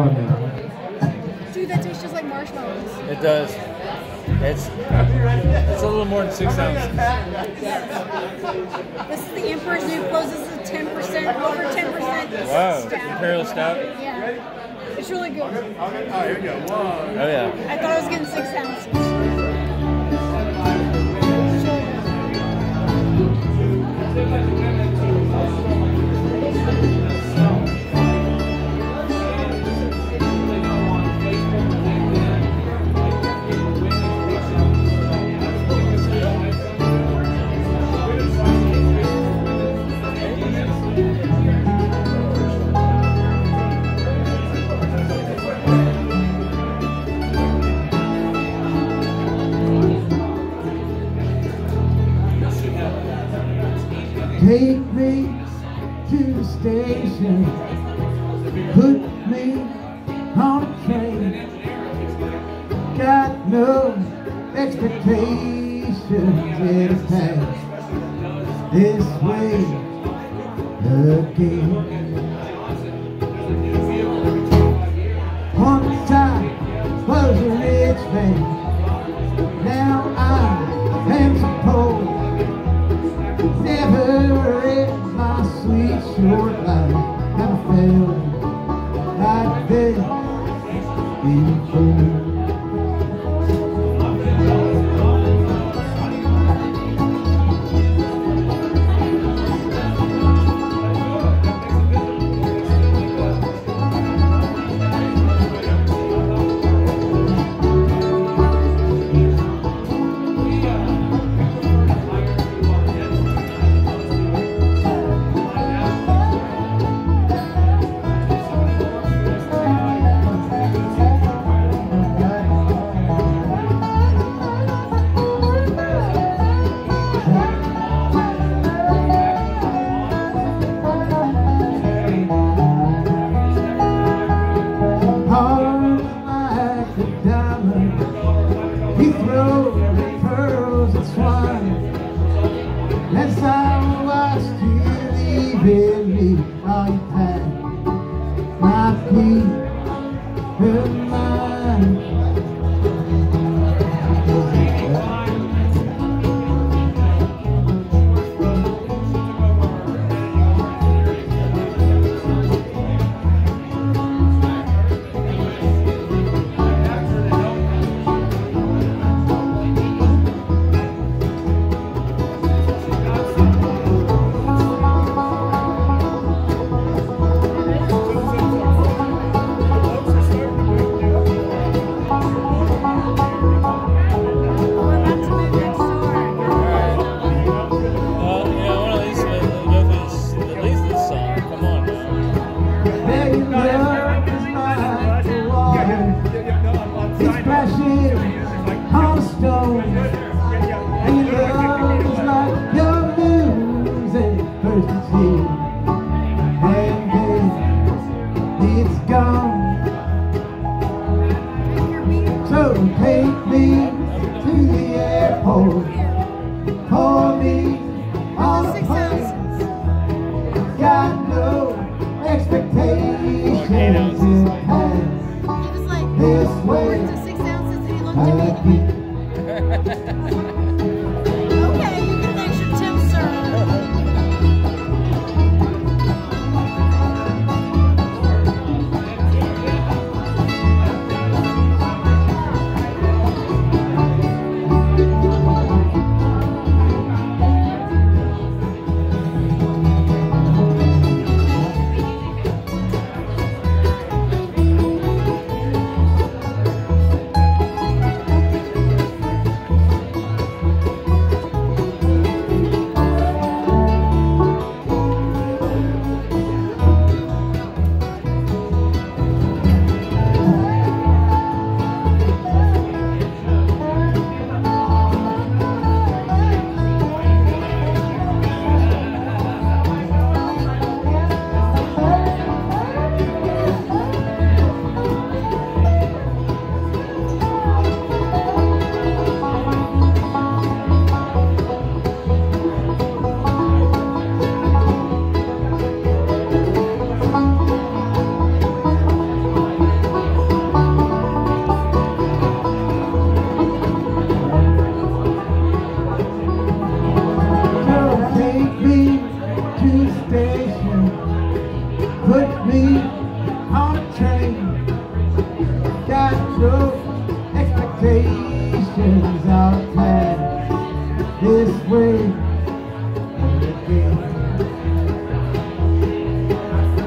Dude, that tastes just like marshmallows. It does. It's it's a little more than six ounces. This is the Emperor's New Clothes. This is 10%, over 10% Wow, stout. imperial stout. Yeah. It's really good. Oh, oh yeah. I thought I was getting six ounces. Take me to the station. Put me on a train. Got no expectations in. This way again. Short life have I like this before. Mine. Pour me on Six ounces. Got no expectations in past. He was like This way. to six ounces, and he looked at me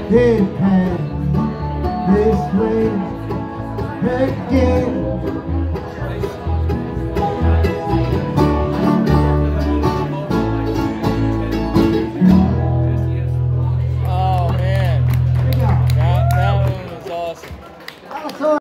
Deadpan this way again.